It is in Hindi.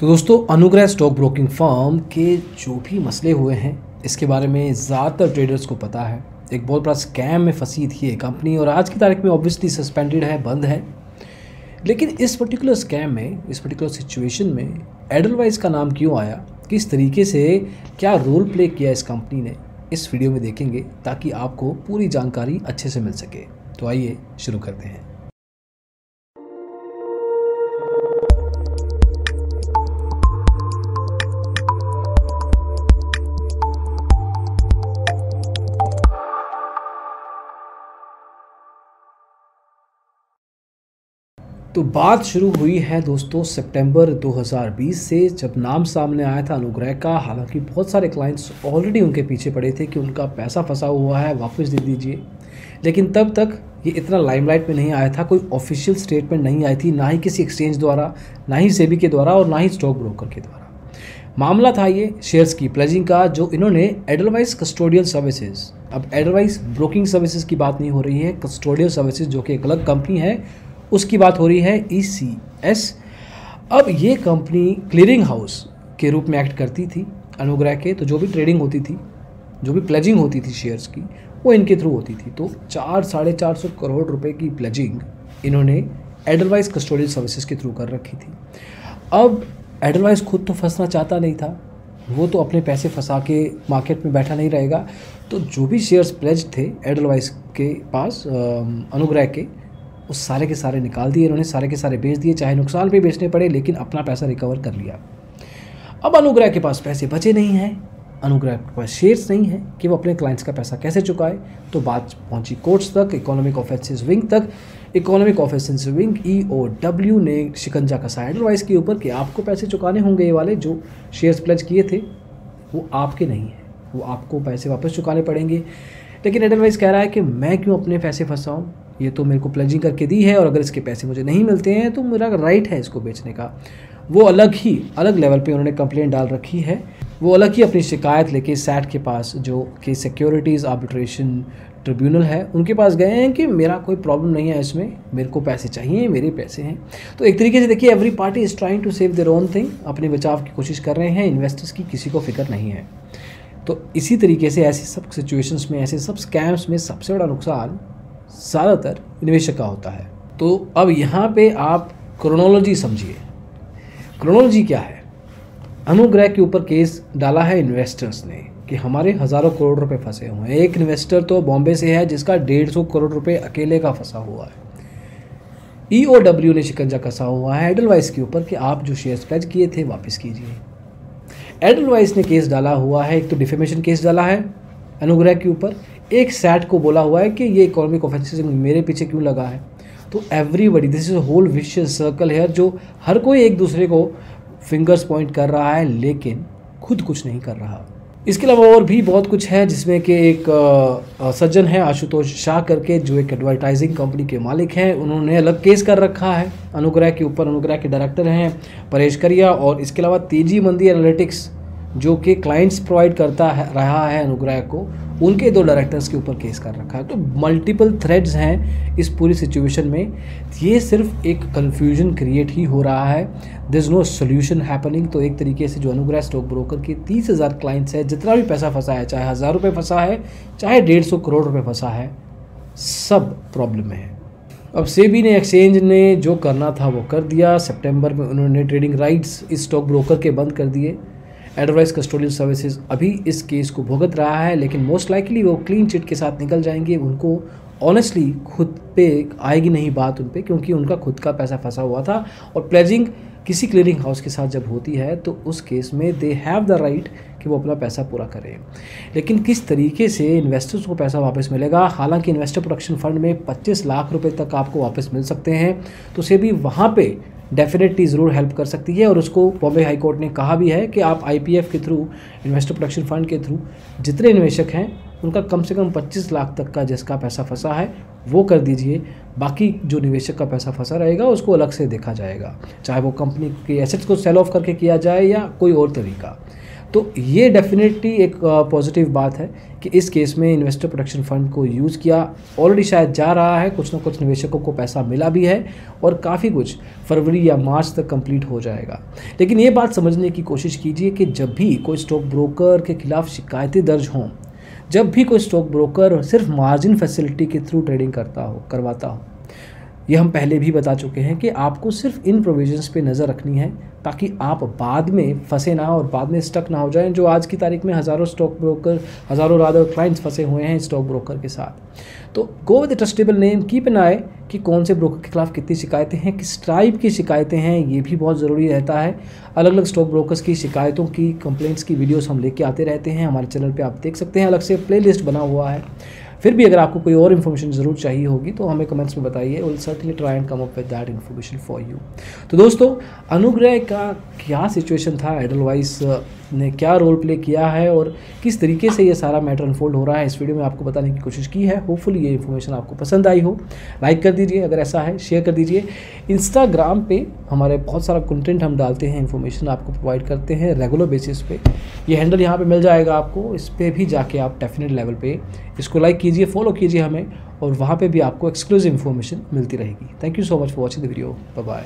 तो दोस्तों, अनुग्रह स्टॉक ब्रोकिंग फर्म के जो भी मसले हुए हैं, इसके बारे में ज़्यादातर ट्रेडर्स को पता है। एक बहुत बड़ा स्कैम में फंसी थी ये कंपनी और आज की तारीख में ऑब्वियसली सस्पेंडेड है, बंद है। लेकिन इस पर्टिकुलर स्कैम में, इस पर्टिकुलर सिचुएशन में एडलवाइज का नाम क्यों आया? किस तरीके से क्या रोल प्ले किया इस कंपनी ने? इस वीडियो में देखेंगे ताकि आपको पूरी जानकारी अच्छे से मिल सके। तो आइए शुरू करते हैं। तो बात शुरू हुई है दोस्तों सितंबर 2020 से जब नाम सामने आया था अनुग्रह का। हालाँकि बहुत सारे क्लाइंट्स ऑलरेडी उनके पीछे पड़े थे कि उनका पैसा फंसा हुआ है, वापस दे दीजिए। लेकिन तब तक ये इतना लाइमलाइट में नहीं आया था, कोई ऑफिशियल स्टेटमेंट नहीं आई थी, ना ही किसी एक्सचेंज द्वारा, ना ही सेबी के द्वारा और ना ही स्टॉक ब्रोकर के द्वारा। मामला था ये शेयर्स की प्लेजिंग का, जो इन्होंने एडलवाइज कस्टोडियल सर्विसेज़ अब एडलवाइज ब्रोकिंग सर्विसेज़ की बात नहीं हो रही है कस्टोडियल सर्विसेज़ जो कि एक अलग कंपनी है उसकी बात हो रही है ई सी एस अब ये कंपनी क्लियरिंग हाउस के रूप में एक्ट करती थी अनुग्रह के तो जो भी ट्रेडिंग होती थी, जो भी प्लेजिंग होती थी शेयर्स की, वो इनके थ्रू होती थी। तो चार, साढ़े चार सौ करोड़ रुपए की प्लेजिंग इन्होंने एडलवाइज कस्टोडियल सर्विसेज़ के थ्रू कर रखी थी। अब एडलवाइज खुद तो फंसना चाहता नहीं था, वो तो अपने पैसे फंसा के मार्केट में बैठा नहीं रहेगा। तो जो भी शेयर्स प्लेज थे एडलवाइज के पास अनुग्रह के वो सारे के सारे निकाल दिए इन्होंने, सारे के सारे बेच दिए, चाहे नुकसान भी बेचने पड़े, लेकिन अपना पैसा रिकवर कर लिया। अब अनुग्रह के पास पैसे बचे नहीं हैं। अनुग्रह के पास शेयर्स नहीं है कि वो अपने क्लाइंट्स का पैसा कैसे चुकाए। तो बात पहुँची कोर्ट्स तक इकोनॉमिक ऑफेंसेस विंग तक। Economic offences wing E O W ने शिकंजा कसा एडवाइस के ऊपर कि आपको पैसे चुकाने होंगे ये वाले जो शेयर्स प्लज किए थे, वो आपके नहीं है। वो आपको पैसे वापस चुकाने पड़ेंगे। लेकिन एडवाइस कह रहा है कि मैं क्यों अपने पैसे फंसाऊँ? ये तो मेरे को प्लजिंग करके दी है और अगर इसके पैसे मुझे नहीं मिलते हैं तो मेरा राइट है इसको बेचने का। वो अलग ही, अलग लेवल पे उन्होंने कंप्लेंट डाल रखी है। वो अलग ही अपनी शिकायत लेके सैट के पास, जो कि सिक्योरिटीज़ आर्बिट्रेशन ट्रिब्यूनल है, उनके पास गए हैं कि मेरा कोई प्रॉब्लम नहीं है इसमें, मेरे को पैसे चाहिए, मेरे पैसे हैं। तो एक तरीके से देखिए every party is trying to save their own thing अपने बचाव की कोशिश कर रहे हैं इन्वेस्टर्स की किसी को फ़िक्र नहीं है। तो इसी तरीके से ऐसी सब सिचुएशंस में, ऐसे सब स्कैम्स में सबसे बड़ा नुकसान ज़्यादातर निवेशक का होता है। तो अब यहाँ पे आप क्रोनोलॉजी समझिए। क्रोनोलॉजी क्या है? अनुग्रह के ऊपर केस डाला है इन्वेस्टर्स ने कि हमारे हज़ारों करोड़ रुपए फंसे हुए हैं। एक इन्वेस्टर तो बॉम्बे से है जिसका डेढ़ सौ करोड़ रुपए अकेले का फंसा हुआ है। ई ओ डब्ल्यू ने शिकंजा कसा हुआ है एडलवाइस के ऊपर कि आप जो शेयर्स प्लेज किए थे वापस कीजिए। एडलवाइस ने केस डाला हुआ है, एक तो डिफेमेशन केस डाला है। अनुग्रह के ऊपर एक सैट को बोला हुआ है कि ये इकोनॉमिक ऑफेंसेस मेरे पीछे क्यों लगा है? तो everybody this is whole vicious circle है जो हर कोई एक दूसरे को फिंगर्स पॉइंट कर रहा है, लेकिन खुद कुछ नहीं कर रहा। इसके अलावा और भी बहुत कुछ है जिसमें कि एक सज्जन है आशुतोष शाह करके, जो एक एडवर्टाइजिंग कंपनी के मालिक हैं। उन्होंने अलग केस कर रखा है। अनुग्रह के ऊपर अनुग्रह के डायरेक्टर हैं परेश करिया और इसके अलावा तेज़ी मंदी एनालिटिक्स जो कि क्लाइंट्स प्रोवाइड करता है, रहा है अनुग्रह को, उनके दो डायरेक्टर्स के ऊपर केस कर रखा है। तो मल्टीपल थ्रेड्स हैं इस पूरी सिचुएशन में। ये सिर्फ़ एक कन्फ्यूज़न क्रिएट ही हो रहा है। इज़ नो सोल्यूशन हैपनिंग तो एक तरीके से जो अनुग्रह स्टॉक ब्रोकर के तीस हज़ार क्लाइंट्स है, जितना भी पैसा फंसा है, चाहे हज़ार रुपये फंसा है, चाहे डेढ़ सौ करोड़ रुपये फंसा है, सब प्रॉब्लम है। अब सेबी ने एक्सचेंज ने जो करना था वो कर दिया। सितंबर में उन्होंने ट्रेडिंग राइट्स इस स्टॉक ब्रोकर के बंद कर दिए। एडवाइस कस्टोडियल सर्विसेज़ अभी इस केस को भुगत रहा है, लेकिन मोस्ट लाइकली वो क्लीन चिट के साथ निकल जाएँगे। उनको ऑनेस्टली खुद पे आएगी नहीं बात उन पर क्योंकि उनका खुद का पैसा फंसा हुआ था। और प्लेजिंग किसी क्लियरिंग हाउस के साथ जब होती है तो उस केस में दे हैव द राइट कि वो अपना पैसा पूरा करें। लेकिन किस तरीके से इन्वेस्टर्स को पैसा वापस मिलेगा? हालाँकि इन्वेस्टर प्रोटेक्शन फंड में 25 लाख रुपए तक आपको वापस मिल सकते हैं। तो से भी वहाँ पे डेफिनेटली ज़रूर हेल्प कर सकती है। और उसको बॉम्बे हाईकोर्ट ने कहा भी है कि आप आईपीएफ के थ्रू, इन्वेस्टर प्रोडक्शन फंड के थ्रू, जितने निवेशक हैं, उनका कम से कम 25 लाख तक का जिसका पैसा फंसा है, वो कर दीजिए। बाकी जो निवेशक का पैसा फंसा रहेगा, उसको अलग से देखा जाएगा। चाहे वो कंपनी के एसेट्स को सेल ऑफ़ करके किया जाए या कोई और तरीका। तो ये डेफिनेटली एक पॉजिटिव बात है कि इस केस में इन्वेस्टर प्रोटेक्शन फंड को यूज़ किया। ऑलरेडी शायद जा रहा है, कुछ ना कुछ निवेशकों को पैसा मिला भी है और काफ़ी कुछ फरवरी या मार्च तक कंप्लीट हो जाएगा। लेकिन ये बात समझने की कोशिश कीजिए कि जब भी कोई स्टॉक ब्रोकर के खिलाफ शिकायतें दर्ज हों, जब भी कोई स्टॉक ब्रोकर सिर्फ़ मार्जिन फैसिलिटी के थ्रू ट्रेडिंग करता हो, करवाता हो ये हम पहले भी बता चुके हैं कि आपको सिर्फ़ इन प्रोविजंस पे नज़र रखनी है ताकि आप बाद में फंसे ना और बाद में स्टक ना हो जाएँ, जो आज की तारीख में हज़ारों स्टॉक ब्रोकर हज़ारों रादर क्लाइंट्स फंसे हुए हैं स्टॉक ब्रोकर के साथ। तो go with trustable name keep an eye कि कौन से ब्रोकर के खिलाफ कितनी शिकायतें हैं, किस टाइप की शिकायतें हैं, ये भी बहुत ज़रूरी रहता है। अलग अलग स्टॉक ब्रोकर्स की शिकायतों की कंप्लेंट्स की वीडियोस हम लेके आते रहते हैं, हमारे चैनल पे आप देख सकते हैं, अलग से प्लेलिस्ट बना हुआ है। फिर भी अगर आपको कोई और इन्फॉर्मेशन ज़रूर चाहिए होगी तो हमें कमेंट्स में बताइए। Will certainly try and come up with that information for you तो दोस्तों, अनुग्रह का क्या सिचुएशन था? एडलवाइस ने क्या रोल प्ले किया है? और किस तरीके से ये सारा मैटर अनफोल्ड हो रहा है? इस वीडियो में आपको बताने की कोशिश की है। होपफुली ये इन्फॉर्मेशन आपको पसंद आई हो। लाइक कर दीजिए, अगर ऐसा है शेयर कर दीजिए। इंस्टाग्राम पे हमारे बहुत सारा कंटेंट हम डालते हैं इन्फॉर्मेशन आपको प्रोवाइड करते हैं रेगुलर बेसिस पे। ये हैंडल यहाँ पे मिल जाएगा आपको। इस पर भी जाके आप डेफिनेट लेवल पे इसको लाइक कीजिए फॉलो कीजिए हमें और वहाँ पे भी आपको एक्सक्लूसिव इन्फॉर्मेशन मिलती रहेगी। Thank you so much for watching the video bye